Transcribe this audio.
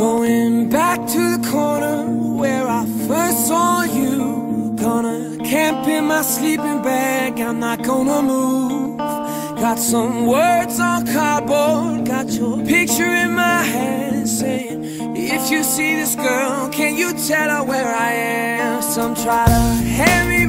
Going back to the corner where I first saw you. Gonna camp in my sleeping bag, I'm not gonna move. Got some words on cardboard, got your picture in my hand Saying, if you see this girl, can you tell her where I am? Some try to hand me